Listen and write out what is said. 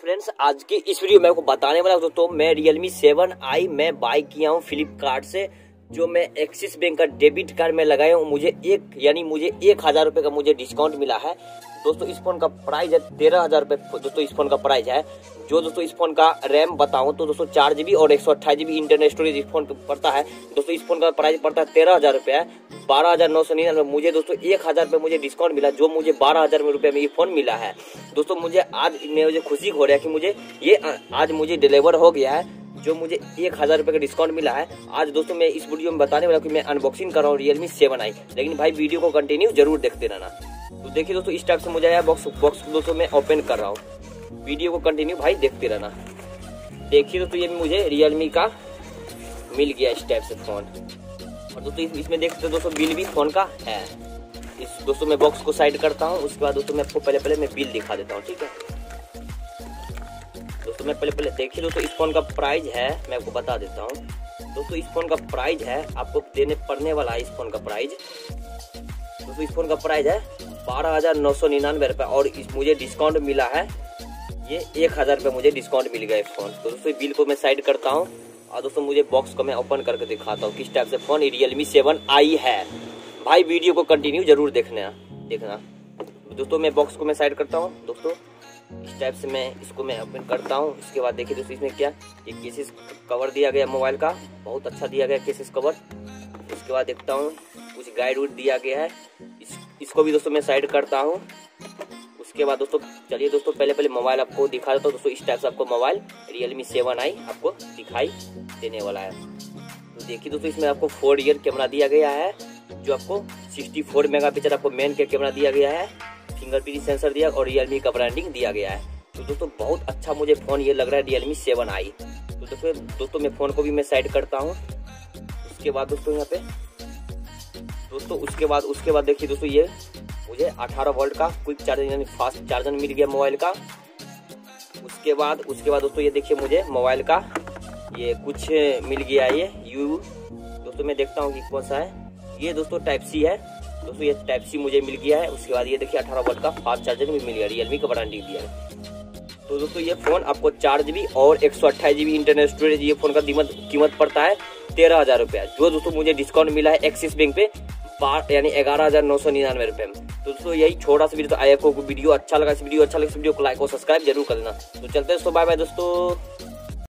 Friends आज की इस वीडियो में आपको बताने वाला हूँ दोस्तों, मैं रियलमी सेवन आई मैं बाय किया हूँ फ्लिपकार्ट से। जो मैं एक्सिस बैंक का डेबिट कार्ड में लगाया हूँ, मुझे एक, यानी मुझे एक हज़ार रुपए का मुझे डिस्काउंट मिला है। दोस्तों, इस फ़ोन का प्राइस है तेरह हज़ार रुपए दोस्तों, इस फ़ोन का प्राइस है। जो दोस्तों, इस फ़ोन का रैम बताऊँ तो दोस्तों, चार जीबी और एक सौ अट्ठाईस जीबी इंटरनेट स्टोरेज इस फ़ोन पड़ता है। दोस्तों, इस फ़ोन का प्राइस पड़ता है तेरह हज़ार रुपया। बारह हज़ार नौ सौ निन्यानवे मुझे दोस्तों, एक हज़ार रुपये मुझे डिस्काउंट मिला, जो मुझे बारह हज़ार रुपये में ये फ़ोन मिला है। दोस्तों, मुझे आज मुझे खुशी हो रहा है कि मुझे ये, आज मुझे डिलीवर हो गया है। जो मुझे एक हज़ार रुपये का डिस्काउंट मिला है। आज दोस्तों मैं इस वीडियो में बताने वाला कि मैं अनबॉक्सिंग कर रहा हूँ रियलमी सेवन आई लेकिन भाई वीडियो को कंटिन्यू ज़रूर देखते रहना। तो देखिए दोस्तों, इस टाइप से मुझे आया बॉक्स बॉक्स दोस्तों मैं ओपन कर रहा हूँ। वीडियो को कंटिन्यू भाई देखते रहना। देखिए दोस्तों, ये मुझे रियलमी का मिल गया इस टाइप से फ़ोन और दोस्तों इसमें देख सकते दोस्तों, बिल भी फ़ोन का है। इस दोस्तों, मैं बॉक्स को साइड करता हूँ। उसके बाद दोस्तों, मैं आपको पहले पहले मैं बिल दिखा देता हूँ, ठीक है? दोस्तों मैं पहले पहले देखिए दोस्तों इस फ़ोन का प्राइस है, मैं आपको बता देता हूँ। दोस्तों इस फ़ोन का प्राइस है, आपको देने पड़ने वाला है इस फ़ोन का प्राइस दोस्तों इस फ़ोन का प्राइस है बारह हज़ार नौ सौ निन्यानवे रुपये और इस, मुझे डिस्काउंट मिला है, ये एक हज़ार रुपये मुझे डिस्काउंट मिल गया इस फ़ोन तो दोस्तों बिल को मैं साइड करता हूँ, और दोस्तों, मुझे बॉक्स को मैं ओपन करके दिखाता हूँ, किस टाइप से फ़ोन रियलमी सेवन आई है। भाई वीडियो को कंटिन्यू ज़रूर देखना देखना। दोस्तों मैं बॉक्स को मैं साइड करता हूँ। दोस्तों इस टाइप से मैं इसको मैं ओपन करता हूँ। इसके बाद देखिए दोस्तों इसमें क्या ये केसेस कवर दिया गया मोबाइल का। बहुत अच्छा दिया गया केसेस कवर उसके बाद देखता हूँ कुछ गाइड वुड दिया गया है। इस, इसको भी दोस्तों मैं साइड करता हूँ। उसके बाद दोस्तों चलिए दोस्तों पहले पहले मोबाइल आपको दिखा देता हूँ। दोस्तों इस टाइप से आपको मोबाइल रियलमी सेवन आई आपको दिखाई देने वाला है। तो देखिए दोस्तों इसमें आपको फोर ईयर कैमरा दिया गया है जो आपको 64 मेगापिक्सल आपको मेन कैमरा दिया गया है। फिंगरप्रिंट सेंसर दिया और रियलमी का ब्रांडिंग दिया गया है। तो दोस्तों, बहुत अच्छा मुझे फ़ोन ये लग रहा है रियलमी सेवन आई तो दोस्तों दोस्तों, मैं फ़ोन को भी मैं साइड करता हूँ। उसके बाद दोस्तों यहाँ पे, दोस्तों, उसके बाद उसके बाद देखिए दोस्तों ये, मुझे 18 वोल्ट का क्विक चार्जर यानी फास्ट चार्जर मिल गया मोबाइल का। उसके बाद उसके बाद दोस्तों ये देखिए मुझे मोबाइल का ये कुछ मिल गया ये यू दोस्तों, मैं देखता हूँ कि कौन सा है। ये दोस्तों टाइप सी है। दोस्तों ये टाइप सी मुझे मिल गया है। उसके बाद ये देखिए अठारह वोल्ट का फास्ट चार्जर भी मिल गया रियलमी का ब्रांडिंग दिया है। तो दोस्तों, ये फ़ोन आपको चार जीबी और एक सौ इंटरनेट स्टोरेज ये फ़ोन का कीमत पड़ता है तेरह हज़ार रुपया। जो दोस्तों मुझे डिस्काउंट मिला है एक्सिस बैंक पे, बार, यानी ग्यारह हज़ार नौ सौ निन्यानवे रुपए में। तो दोस्तों, यही छोटा सा वीडियो तो आई आपको वीडियो अच्छा लगा। इस वीडियो अच्छा लगा। इस वीडियो को लाइक और सब्सक्राइब ज़रूर कर देना तो चलते दोस्तों बाय बाय दोस्तों।